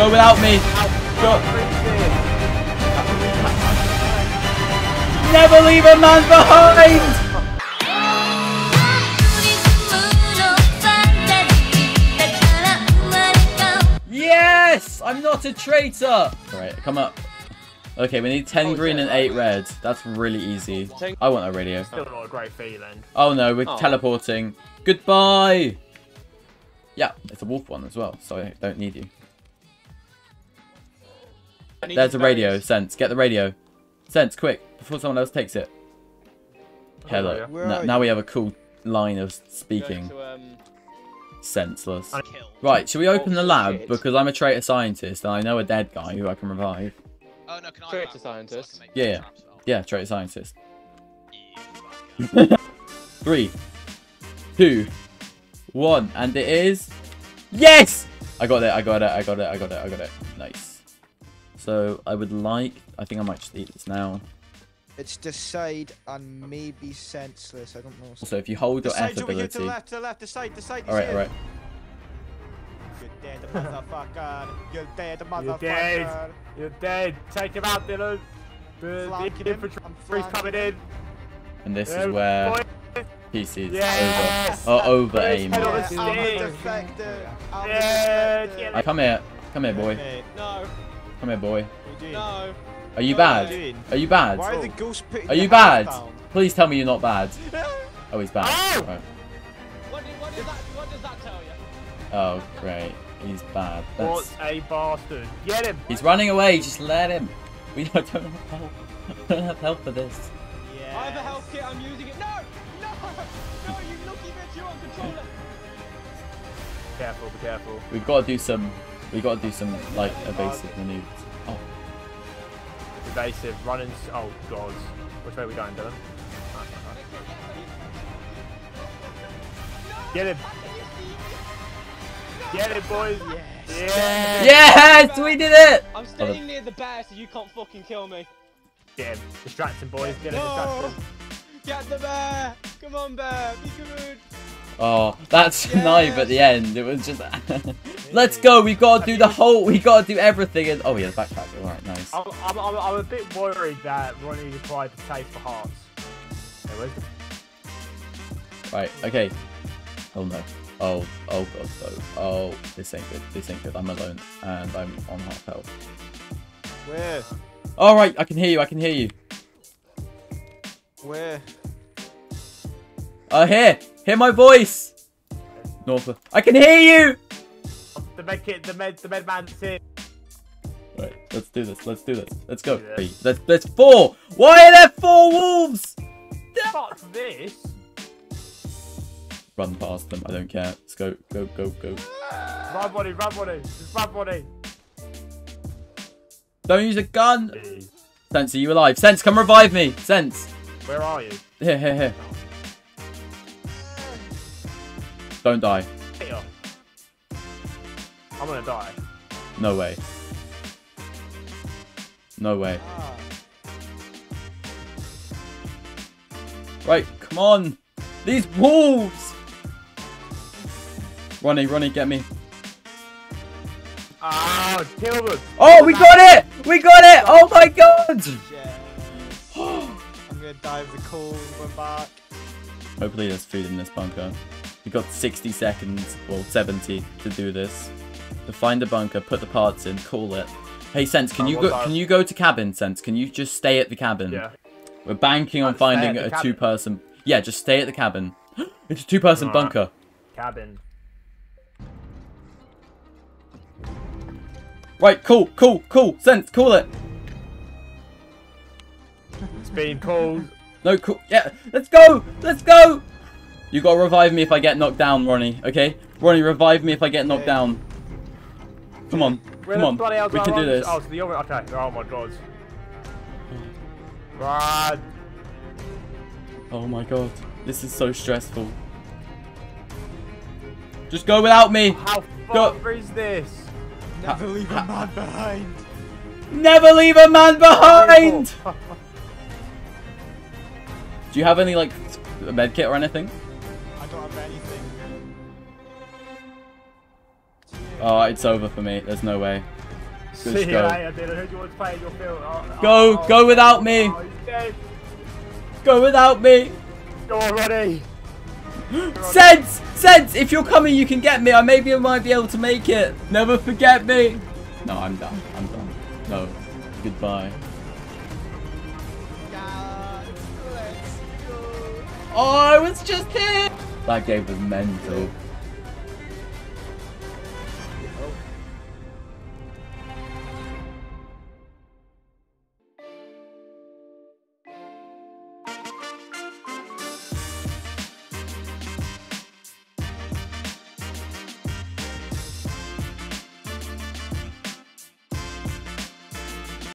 Go without me. Go. Never leave a man behind. Yes! I'm not a traitor! Alright, come up. Okay, we need 10 Oh, green yeah, and 8 right. red. That's really easy. I want a radio. Still not a great feeling. Oh no, we're Oh. teleporting. Goodbye! Yeah, it's a wolf one as well, so I don't need you. I need There's a these radio. Sense. Get the radio. Sense, quick, before someone else takes it. Hello. yeah. Where N- are now we have a cool line of speaking. to, um, Senseless. Right, should we open the Oh, lab? shit. Because I'm a traitor scientist and I know a dead guy who I can revive. Oh no, can I? Traitor grab scientist. So I can Yeah, yeah. Yeah, traitor scientist. Yeah, bugger. Three, two, one, and it is. Yes! I got it, I got it, I got it, I got it, I got it. Nice. So I would like. I think I might just eat this now. It's decide and maybe senseless. I don't know. Also, if you hold your F Decide to the left, to the left, decide, decide. Alright, alright. You're dead, motherfucker. You're dead, motherfucker. You're dead. You're dead. Take him out, Dylan. The, the Flanking him. infantry's coming in. And this Yeah, is oh, where boy. PC's Yes! over. Oh, over aim. Yeah, I'm a defector. I'm Yeah, a defector. get come here. Come here, boy. No, Come here, boy. are you doing? no. Are you No. bad? Are you doing? Are you bad? Why are the ghosts putting Are you bad? down? Please tell me you're not bad. Oh, he's bad. Oh! Right. What, did, what, does that, what does that tell you? Oh, great. He's bad. That's... What a bastard. Get him. He's running away. Just let him. We don't have help. We don't have help for this. I have a health kit, I'm using it. No! No! No, you lucky bitch, you're on controller. Careful, be careful. We've got to do some. We've got to do some like evasive maneuvers. Oh, Evasive. Running. s- Oh, God. Which way are we going, Dylan? Get him. Get him, boys. Yeah. yes, we did it. I'm staying near the bear so you can't fucking kill me. Get him. Distract him, boys. Get him. No! Distract him. Oh, get the bear! Come on, bear, be good. Oh, that's knife at the end. It was just. Let's go. We've got to do the whole. We got to do everything. And... Oh yeah, backpack. All right, nice. I'm, I'm, I'm, I'm a bit worried that Ronnie tried to taste for hearts. Anyway, Right. Okay. Oh no. Oh. Oh god. Oh. Oh. This ain't good. This ain't good. I'm alone and I'm on half health. Where? All right. I can hear you. I can hear you. Where? Uh, here. Hear my voice. North. I can hear you. the med kit, the med, the med man's here. Right. Let's do this. Let's do this. Let's go. Do this. Three. There's, there's four. Why are there four wolves? Fuck this. Run past them. I don't care. Let's go. Go. Go. Go. Run, body, run, body, Just run, Ronnie. Don't use a gun. Jeez. Sense, are you alive? Sense, come revive me. Sense. Where are you? Here, here, here. Don't die. I'm gonna die. No way. No way. Ah. Right, come on. These wolves. Ronnie, Ronnie, get me. Ah, kill them. Oh, we got it. We got it. Oh my god. Yes. I'm gonna die of the cold when back. Hopefully there's food in this bunker. We've got 60 seconds, well 70 to do this. To find a bunker, put the parts in, call it. Hey Sense, can Uh, you go about- can you go to cabin, Sense? Can you just stay at the cabin? Yeah. We're banking on finding a two person Yeah, just stay at the cabin. it's a two person Alright. bunker. Cabin. Right, cool, cool, cool. Sense, call it. It's been called. No, cool. Yeah, let's go, let's go. You gotta revive me if I get knocked down, Ronnie. Okay, Ronnie, revive me if I get knocked Okay. down. Come on, Where come on. We can do this. Oh, so the orange. Okay. Oh my god. Run. Oh my god, this is so stressful. Just go without me. How Go- far is this? Never leave a man behind. Never leave a man behind. Do you have any like a med or anything? I anything. Oh, it's over for me. There's no way. See Good you go. later, Dylan. Who do you want to play in your field? Oh, oh Go, oh, go without me. Oh, he's dead. Go without me. Go already. Sense! Sense! If you're coming, you can get me. I maybe I might be able to make it. Never forget me. No, I'm done. I'm done. No. Goodbye. Yeah, let's go. Oh, I was just here. That game was mental.